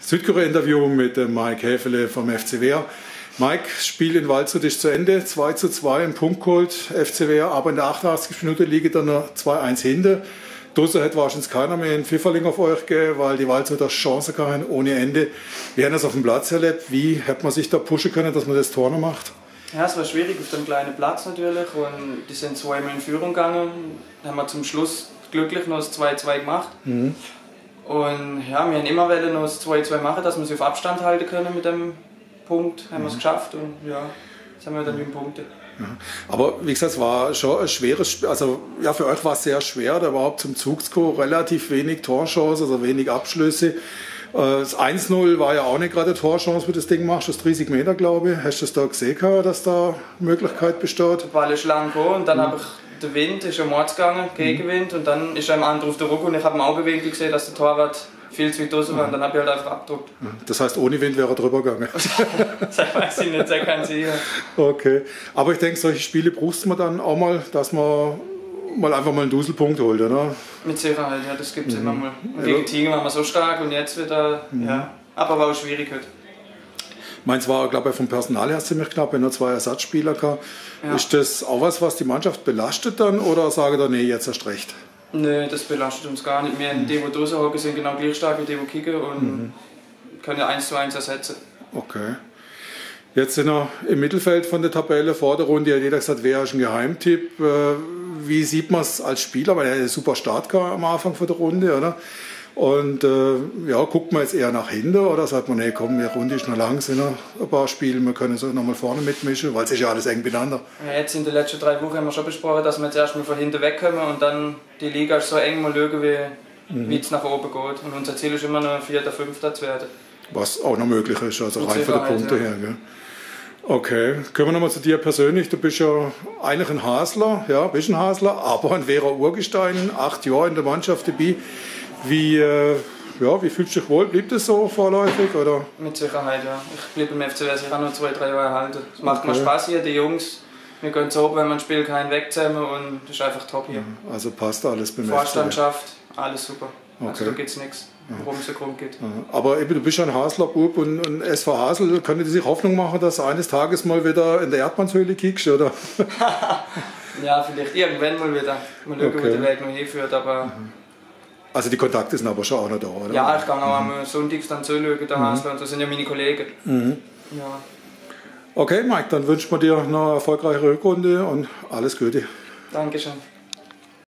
Südkorea-Interview mit Mike Häfele vom FC Wehr. Mike, Spiel in Waldshut ist zu Ende, 2 zu 2 im Punkt geholt, FC Wehr, aber in der 88. Minute liegt dann noch 2-1 hinter. Drüssen hätte wahrscheinlich keiner mehr einen Pfifferling auf euch gegeben, weil die Waldshuter Chance gehabt ohne Ende. Wir haben das auf dem Platz erlebt. Wie hätte man sich da pushen können, dass man das Tor noch macht? Ja, es war schwierig auf dem kleinen Platz natürlich und die sind zweimal in Führung gegangen. Dann haben wir zum Schluss glücklich noch das 2-2 gemacht. Mhm. Und ja, wir haben immer wieder noch das 2-2 machen, dass wir sie auf Abstand halten können mit dem Punkt. Haben mhm. wir es geschafft und ja, jetzt haben wir dann neun Punkte. Ja. Aber wie gesagt, es war schon ein schweres Spiel. Also ja, für euch war es sehr schwer, da überhaupt zum Zug zu kommen. Relativ wenig Torchancen, also wenig Abschlüsse. Äh, das 1-0 war ja auch nicht gerade eine Torchance, wo du das Ding machst, das 30 Meter, glaube ich. Hast du das da gesehen, dass da Möglichkeit besteht? Der Ball ist lang und dann mhm. habe ich der Wind ist am Ort gegangen, Gegenwind, und dann ist ein anderer auf der Rücken und ich habe im Augenwinkel gesehen, dass der Torwart viel zu weit draußen war und dann habe ich halt einfach abgedruckt. Das heißt, ohne Wind wäre er drüber gegangen? das weiß ich nicht, sehr kann sicher. Okay, aber ich denke, solche Spiele brauchst man dann auch mal, dass man mal einfach mal einen Duselpunkt holt, oder? Mit Sicherheit, ja, das gibt es mhm. immer mal. Und gegen Tigen waren wir so stark und jetzt wieder, mhm. ja, aber war auch schwierig heute. Meins war, glaube ich, vom Personal her ziemlich knapp, wenn nur zwei Ersatzspieler gehabt. Ja. Ist das auch was, was die Mannschaft belastet dann oder sage da, nee, jetzt erst recht? Nee, das belastet uns gar nicht. Wir, mhm. die, die draußen hocken, sind genau gleich stark wie die, kicken und mhm. können eins zu eins ersetzen. Okay. Jetzt sind wir im Mittelfeld von der Tabelle vor der Runde. Hat jeder gesagt, wer ist ein Geheimtipp? Äh, wie sieht man es als Spieler? Weil er einen super Start am Anfang von der Runde, oder? Und äh, ja, guckt man jetzt eher nach hinten oder sagt man, nee, komm, wir Runde ist noch lang, sind noch ein paar Spiele, wir können so nochmal vorne mitmischen, weil es ist ja alles eng beieinander. Ja, jetzt in den letzten drei Wochen haben wir schon besprochen, dass wir jetzt erstmal von hinten wegkommen und dann die Liga so eng mal schauen, wie mhm. es nach oben geht. Und unser Ziel ist immer noch Vierter, Fünfter zu werden. Was auch noch möglich ist, also rein von den Punkten ja. her. Gell? Okay, kommen wir nochmal zu dir persönlich. Du bist ja eigentlich ein Hasler, ja, bist ein Hasler, aber ein wahrer Urgestein, acht Jahre in der Mannschaft dabei. Wie, äh, ja, wie fühlst du dich wohl? Blieb das so vorläufig? Oder? Mit Sicherheit, ja. Ich bleibe im FCW sicher noch zwei, drei Jahre erhalten. Es macht okay. mir Spaß hier, die Jungs. Wir gehen so, wenn man spielt, keinen weg zusammen und das ist einfach top hier. Also passt alles beim Vorstandschaft, alles super. Also okay. Also da geht es nichts, worum es darum geht. Aber eben, du bist ja ein Haslerbub und, und SV Hasel, könnte die sich Hoffnung machen, dass du eines Tages mal wieder in der Erdmannshöhle kickst, oder? ja, vielleicht irgendwann mal wieder. Mal schauen, okay. wo der Weg noch hinführt, aber... Mhm. Also die Kontakte sind aber schon auch noch da, oder? Ja, ich gehe auch mhm. am Sonntag dann zuschauen, der mhm. Hasler, und das sind ja meine Kollegen. Mhm. Ja. Okay, Mike, dann wünschen wir dir noch eine erfolgreiche Rückrunde und alles Gute. Dankeschön.